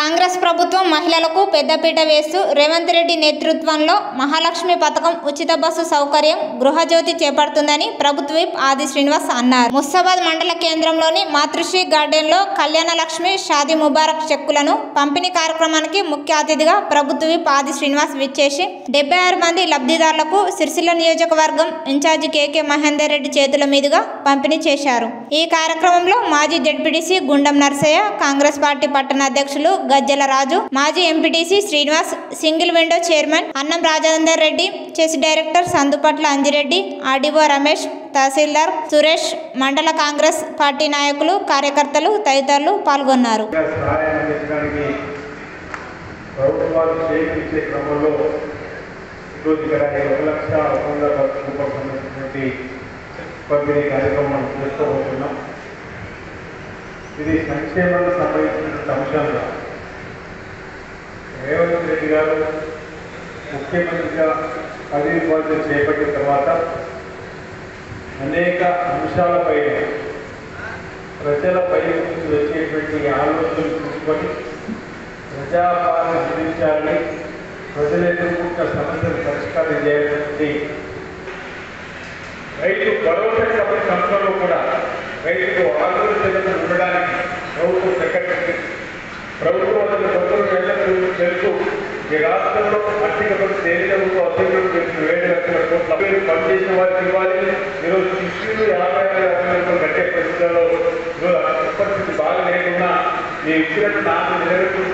కాంగ్రెస్ ప్రభుత్వం మహిళలకు పెద్దపీట వేస్తూ రేవంత్ రెడ్డి నేతృత్వంలో మహాలక్ష్మి పథకం ఉచిత బస్సు సౌకర్యం గృహజ్యోతి చేపడుతుందని ప్రభుత్వ విప్ ఆది శ్రీనివాస్ అన్నారు. ముస్తాబాద్ మండల కేంద్రంలోని మాతృశ్రీ గార్డెన్లో కళ్యాణ లక్ష్మి షాదీ ముబారక్ చెక్కులను పంపిణీ కార్యక్రమానికి ముఖ్య అతిథిగా ప్రభుత్వ విప్ ఆది శ్రీనివాస్ విచ్చేసి డెబ్బై ఆరు మంది లబ్ధిదారులకు సిరిసిల్ల నియోజకవర్గం ఇన్ఛార్జి కేకే మహేందర్ రెడ్డి చేతుల మీదుగా పంపిణీ చేశారు. ఈ కార్యక్రమంలో మాజీ జడ్పీటీసీ గుండం నర్సయ్య కాంగ్రెస్ పార్టీ పట్టణ అధ్యక్షులు గజ్జల రాజు మాజీ MPTC Srinivas single window chairman Annam Rajender Reddy cess director Sandupatla Anjireddy RDO Ramesh tahsildar Suresh mandal Congress party నాయకులు కార్యకర్తలు తదితరులు పాల్గొన్నారు. పంపిణీ కార్యక్రమం చేసుకోబోతున్నాం ఇది సంక్షేమంలో సంబంధించినటువంటి అంశంగా రేవంత్ రెడ్డి గారు ముఖ్యమంత్రిగా పదవి బాధ్యత చేపట్టిన తర్వాత అనేక అంశాలపై ప్రజలపై నుంచి వచ్చేటువంటి ఆలోచనలు తీసుకొని ప్రజాపాలన అందించాలని ప్రజలు ఎదుర్కొంటున్న సమస్యలు పరిష్కారం చేయాలని రైతు భరోసా సంస్థలో కూడా రైతుకు ఆలోచనలు ఈ రాష్ట్రంలో ఆర్థిక పరిస్థితి అభివృద్ధి చేసిన అసెంబ్లీలో ఏడు లక్షల కోట్ల పనిచేసిన వారికి ఇవ్వాలి ఈరోజు శిష్యులు యాభై ఐదు లక్షల రూపాయలు కట్టే పరిస్థితుల్లో ఈరోజు పరిస్థితి బాగా లేకుండా నేను ఇచ్చినట్టు నాకు నిలబెట్టుకు